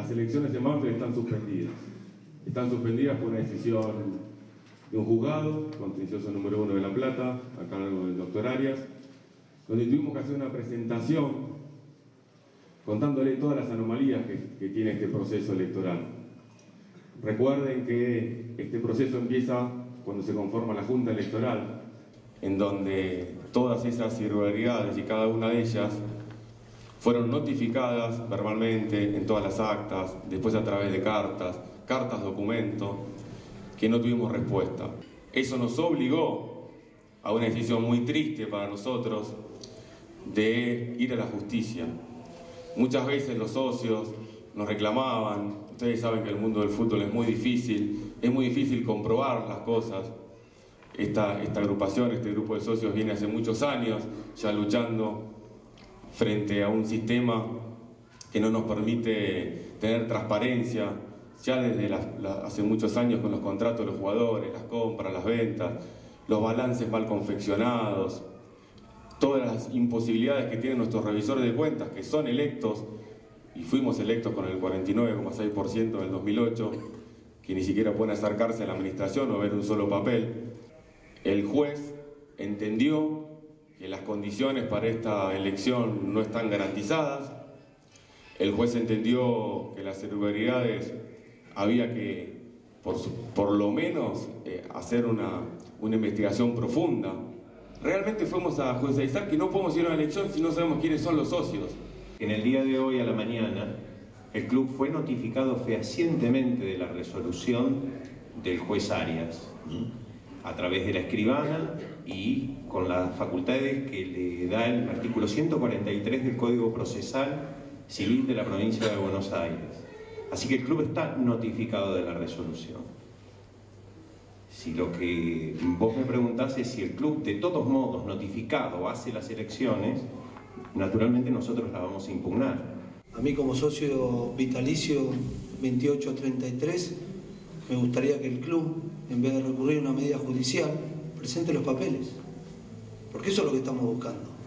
las elecciones de Mauter están suspendidas. Están suspendidas por una decisión de un juzgado, contencioso número uno de La Plata, a cargo del doctor Arias, donde tuvimos que hacer una presentación contándole todas las anomalías que, que tiene este proceso electoral. Recuerden que este proceso empieza cuando se conforma la Junta Electoral, en donde todas esas irregularidades y cada una de ellas fueron notificadas verbalmente en todas las actas, después a través de cartas, cartas documento, que no tuvimos respuesta. Eso nos obligó a una decisión muy triste para nosotros de ir a la justicia. Muchas veces los socios nos reclamaban, ustedes saben que el mundo del fútbol es muy difícil, es muy difícil comprobar las cosas. Esta, esta agrupación, este grupo de socios viene hace muchos años ya luchando frente a un sistema que no nos permite tener transparencia, ya desde hace muchos años con los contratos de los jugadores, las compras, las ventas, los balances mal confeccionados, todas las imposibilidades que tienen nuestros revisores de cuentas, que son electos, y fuimos electos con el 49,6% del 2008, que ni siquiera pueden acercarse a la administración o ver un solo papel. El juez entendió que las condiciones para esta elección no están garantizadas. El juez entendió que las irregularidades había que, por, lo menos, eh, hacer una, una investigación profunda. Realmente fuimos a judicializar que no podemos ir a una elección si no sabemos quiénes son los socios. En el día de hoy a la mañana, el club fue notificado fehacientemente de la resolución del juez Arias a través de la escribana y con las facultades que le da el artículo 143 del Código Procesal Civil de la provincia de Buenos Aires. Así que el club está notificado de la resolución. Si lo que vos me preguntás es si el club de todos modos notificado hace las elecciones, naturalmente nosotros la vamos a impugnar. A mí como socio vitalicio 2833 me gustaría que el club, en vez de recurrir a una medida judicial, presente los papeles, porque eso es lo que estamos buscando.